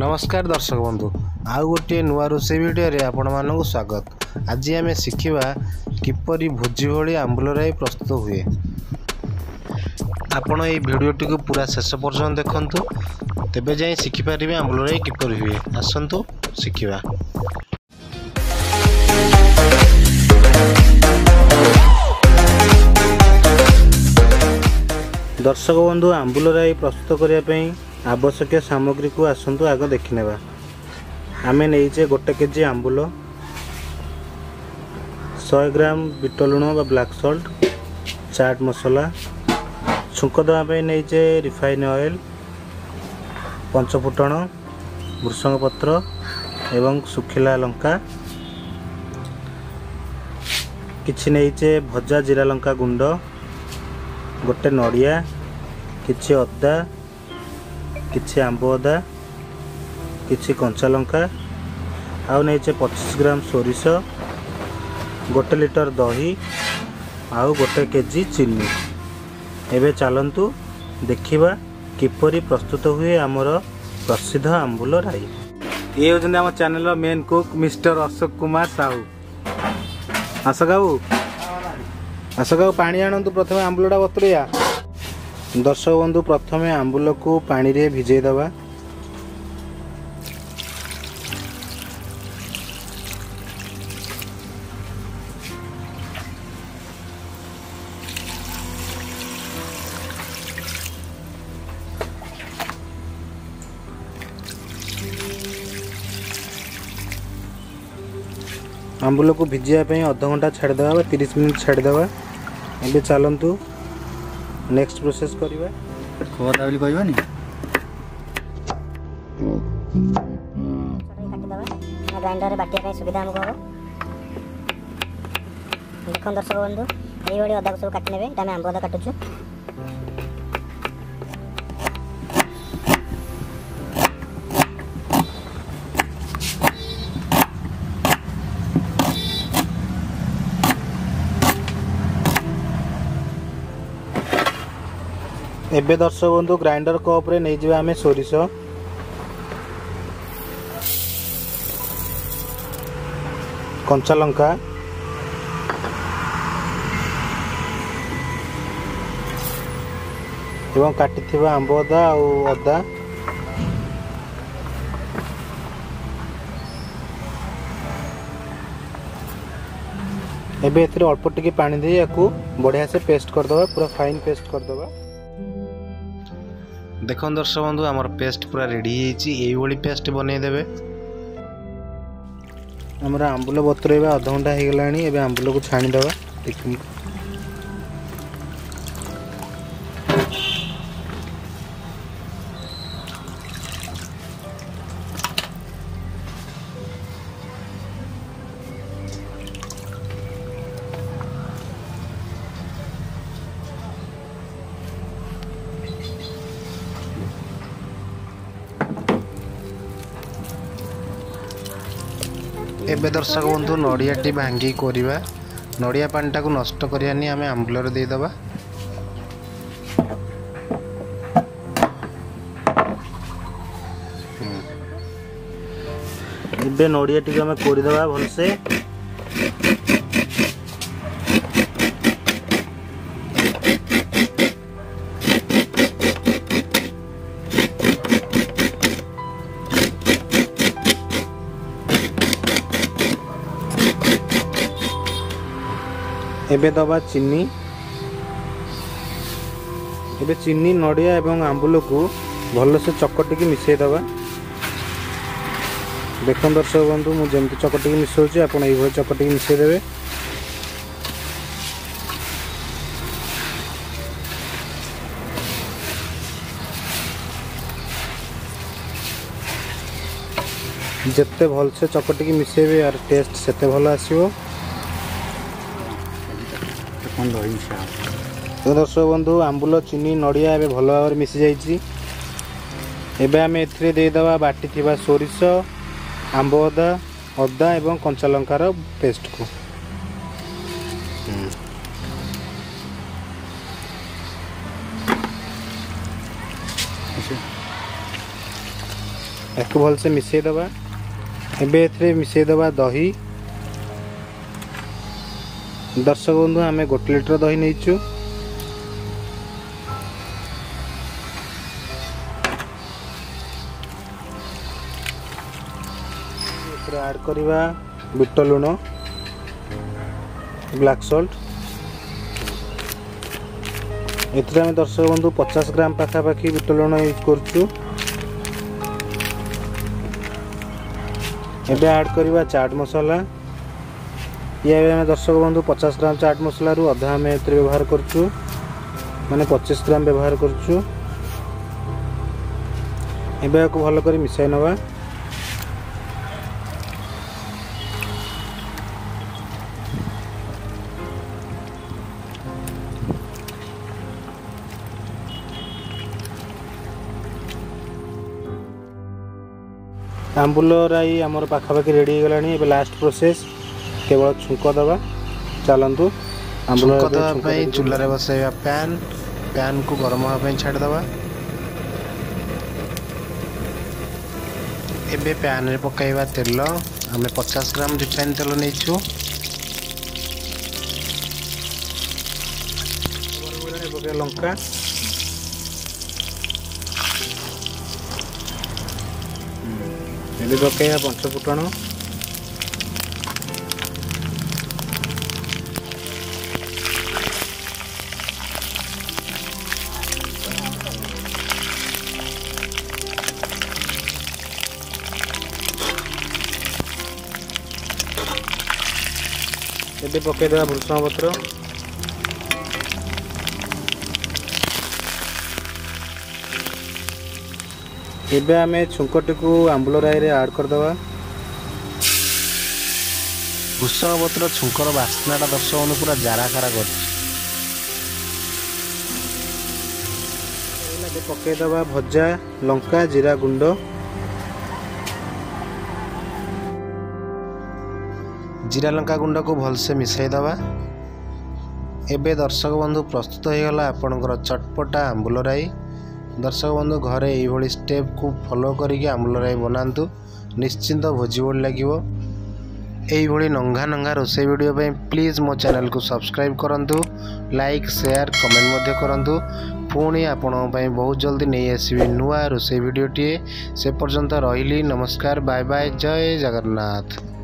ନମସ୍କାର ଦର୍ଶକ ବନ୍ଧୁ ଆଉ ଗୋଟିଏ ନୂଆ ରୋଷେଇ ଭିଡ଼ିଓରେ ଆପଣମାନଙ୍କୁ ସ୍ୱାଗତ ଆଜି ଆମେ ଶିଖିବା କିପରି ଭୋଜି ଭଳି ଆମ୍ବୁଲରାଇ ପ୍ରସ୍ତୁତ ହୁଏ ଆପଣ ଏଇ ଭିଡ଼ିଓଟିକୁ ପୁରା ଶେଷ ପର୍ଯ୍ୟନ୍ତ ଦେଖନ୍ତୁ ତେବେ ଯାଇ ଶିଖିପାରିବେ ଆମ୍ବୁଲରାଇ କିପରି ହୁଏ ଆସନ୍ତୁ ଶିଖିବା ଦର୍ଶକ ବନ୍ଧୁ ଆମ୍ବୁଲରାଇ ପ୍ରସ୍ତୁତ କରିବା ପାଇଁ ଆବଶ୍ୟକୀୟ ସାମଗ୍ରୀକୁ ଆସନ୍ତୁ ଆଗ ଦେଖିନେବା ଆମେ ନେଇଛେ ଗୋଟେ କେଜି ଆମ୍ବୁଲ ଶହେ ଗ୍ରାମ ବିଟ ଲୁଣ ବା ବ୍ଲାକ୍ ସଲ୍ଟ ଚାଟ୍ ମସଲା ଛୁଙ୍କ ଦେବା ପାଇଁ ନେଇଛେ ରିଫାଇନ୍ ଅଏଲ୍ ପଞ୍ଚଫୁଟଣ ଭୃଷଙ୍ଗ ପତ୍ର ଏବଂ ଶୁଖିଲା ଲଙ୍କା କିଛି ନେଇଛେ ଭଜା ଜିରା ଲଙ୍କା ଗୁଣ୍ଡ ଗୋଟେ ନଡ଼ିଆ କିଛି ଅଦା କିଛି ଆମ୍ବ ଅଦା କିଛି କଞ୍ଚା ଲଙ୍କା ଆଉ ନେଇଛେ ପଚିଶ ଗ୍ରାମ ସୋରିଷ ଗୋଟେ ଲିଟର ଦହି ଆଉ ଗୋଟେ କେଜି ଚିନି ଏବେ ଚାଲନ୍ତୁ ଦେଖିବା କିପରି ପ୍ରସ୍ତୁତ ହୁଏ ଆମର ପ୍ରସିଦ୍ଧ ଆମ୍ବୁଲ ରାଇ ଇଏ ହେଉଛନ୍ତି ଆମ ଚ୍ୟାନେଲର main cook mister Ashok Kumar Sahu Ashok babu Ashok babu ପାଣି ଆଣନ୍ତୁ ପ୍ରଥମେ ଆମ୍ବୁଲଟା ବତୁରେଇବା দর্শক বন্ধু প্রথমে আম্বুলকু পানিরে ভিজাই দেওয়া ଆମ୍ବୁଲକୁ ଭିଜିବା ପାଇଁ ଅଧଘଣ୍ଟା ଛାଡ଼ିଦେବା ବା ତିରିଶ ମିନିଟ୍ ଛାଡ଼ିଦେବା ଏବେ ଚାଲନ୍ତୁ ନେକ୍ସଟ ପ୍ରୋସେସ୍ କରିବା ଖବରଟା ବୋଲି କହିବନି ଗ୍ରାଇଣ୍ଡରରେ ବାଟିବା ପାଇଁ ସୁବିଧା ଆମକୁ ହେବ ଦେଖନ୍ତୁ ଦର୍ଶକ ବନ୍ଧୁ ଏଇଭଳି ଅଦାକୁ ସବୁ କାଟି ନେବେ ଏଇଟା ଆମେ ଆମ୍ବ ଅଦା କାଟୁଛୁ এবে দর্শক বন্ধু গ্রাইন্ডর কপরে নিয়ে যা আমি সোরিষ কঞ্চা লঙ্কা এবং কাটিথিবা আম্ব অদা আউ অদা ଏବେ ଏଥିରେ ଅଳ୍ପ ଟିକେ ପାଣି ଦେଇ ୟାକୁ ବଢ଼ିଆ ସେ ପେଷ୍ଟ କରିଦେବା ପୁରା ଫାଇନ୍ ପେଷ୍ଟ କରିଦେବା দেখুন দর্শক বন্ধু আমার পেস্ট পুরা রেডি হয়েছি এইভাবে পেস্ট বনাই দেবে ଆମର ଆମ୍ବୁଲ ବତୁରାଇବା ଅଧଘଣ୍ଟା ହେଇଗଲାଣି ଏବେ ଆମ୍ବୁଲକୁ ଛାଣିଦେବା ଦେଖି ଏବେ ଦର୍ଶକ ବନ୍ଧୁ ନଡ଼ିଆଟି ଭାଙ୍ଗି କରିବା ନଡ଼ିଆ ପାଣିଟାକୁ ନଷ୍ଟ କରିବାନି ଆମେ ଆମ୍ବୁଲରେ ଦେଇଦେବା ଏବେ ନଡ଼ିଆଟିକୁ ଆମେ କୋରିଦେବା ଭଲସେ ଏବେ ଦେବା ଚିନି ଏବେ ଚିନି ନଡ଼ିଆ ଏବଂ ଆମ୍ବୁଲକୁ ଭଲସେ ଚକଟିକି ମିଶାଇ ଦେବା ଦେଖନ୍ତୁ ଦର୍ଶକ ବନ୍ଧୁ ମୁଁ ଯେମିତି ଚକଟିକି ମିଶାଉଛି ଆପଣ ଏଇଭଳି ଚକଟିକି ମିଶାଇ ଦେବେ ଯେତେ ଭଲସେ ଚକଟିକି ମିଶାଇବେ ଏହାର ଟେଷ୍ଟ ସେତେ ଭଲ ଆସିବ ପନ୍ଦର ଇଞ୍ଚ ଦର୍ଶକ ବନ୍ଧୁ ଆମ୍ବୁଲ ଚିନି ନଡ଼ିଆ ଏବେ ଭଲ ଭାବରେ ମିଶିଯାଇଛି ଏବେ ଆମେ ଏଥିରେ ଦେଇଦେବା ବାଟିଥିବା ସୋରିଷ ଆମ୍ବ ଅଦା ଅଦା ଏବଂ କଞ୍ଚା ଲଙ୍କାର ପେଷ୍ଟକୁ ଏହାକୁ ଭଲସେ ମିଶାଇ ଦେବା ଏବେ ଏଥିରେ ମିଶାଇ ଦେବା ଦହି ଦର୍ଶକ ବନ୍ଧୁ ଆମେ ଗୋଟେ ଲିଟର ଦହି ନେଇଛୁ ଆଡ଼ କରିବା ବିଟ ଲୁଣ ବ୍ଲାକ୍ ସଲ୍ଟ ଏଥିରେ ଆମେ ଦର୍ଶକ ବନ୍ଧୁ ପଚାଶ ଗ୍ରାମ ପାଖାପାଖି ବିଟ ଲୁଣ ୟୁଜ୍ କରୁଛୁ ଏବେ ଆଡ଼ କରିବା ଚାଟ୍ ମସଲା ইয়া আমি দর্শক বন্ধু পচাশ গ্রাম চাট মশলার অধা আমি এতে ব্যবহার করছু মানে পঁচিশ গ্রাম ব্যবহার করছু এবার ভালো করে মিশাই নেওয়া ଆମ୍ବୁଲ ରାଇ ଆମର ପାଖାପାଖି ରେଡ଼ି ହେଇଗଲାଣି ଏବେ ଲାଷ୍ଟ ପ୍ରୋସେସ୍ କେବଳ ଛୁଙ୍କ ଦେବା ଚାଲନ୍ତୁ ଛୁଙ୍କ ଦେବା ପାଇଁ ଚୁଲାରେ ବସାଇବା ପ୍ୟାନ୍ ପ୍ୟାନ୍କୁ ଗରମ ହେବା ପାଇଁ ଛାଡ଼ିଦେବା ଏବେ ପ୍ୟାନ୍ରେ ପକାଇବା ତେଲ ଆମେ ପଚାଶ ଗ୍ରାମ ରିଫାଇନ୍ ତେଲ ନେଇଛୁ ପକାଇବା ଲଙ୍କା ଏବେ ପକାଇବା ପଞ୍ଚଫୁଟଣ ଏବେ ପକେଇଦେବା ଭୃଷଣ ପତ୍ର ଏବେ ଆମେ ଛୁଙ୍କଟିକୁ ଆମ୍ବୁଲ ରାଇରେ ଆଡ଼ କରିଦେବା ଭୃଷଣ ପତ୍ର ଛୁଙ୍କର ବାସ୍ନାଟା ଦର୍ଶନ ପୁରା ଜାରା ଜାରାକାରା କରିଛି ପକେଇଦେବା ଭଜା ଲଙ୍କା ଜିରା ଗୁଣ୍ଡ ଜିରା ଲଙ୍କା ଗୁଣ୍ଡକୁ ଭଲସେ ମିଶାଇ ଦେବା ଏବେ ଦର୍ଶକ ବନ୍ଧୁ ପ୍ରସ୍ତୁତ ହୋଇଗଲା ଆପଣଙ୍କର ଚଟପଟା ଆମ୍ବୁଲ ରାଇ ଦର୍ଶକ ବନ୍ଧୁ ଘରେ ଏଇଭଳି ଷ୍ଟେପ୍କୁ ଫଲୋ କରିକି ଆମ୍ବୁଲ ରାଇ ବନାନ୍ତୁ ନିଶ୍ଚିନ୍ତ ଭୋଜି ଭଳି ଲାଗିବ ଏଇଭଳି ନଙ୍ଗା ନଙ୍ଗା ରୋଷେଇ ଭିଡ଼ିଓ ପାଇଁ ପ୍ଲିଜ୍ ମୋ ଚ୍ୟାନେଲକୁ ସବସ୍କ୍ରାଇବ୍ କରନ୍ତୁ ଲାଇକ୍ ସେୟାର କମେଣ୍ଟ ମଧ୍ୟ କରନ୍ତୁ ପୁଣି ଆପଣଙ୍କ ପାଇଁ ବହୁତ ଜଲ୍ଦି ନେଇ ଆସିବି ନୂଆ ରୋଷେଇ ଭିଡ଼ିଓଟିଏ ସେ ପର୍ଯ୍ୟନ୍ତ ରହିଲି ନମସ୍କାର ବାଏ ବାଏ ଜୟ ଜଗନ୍ନାଥ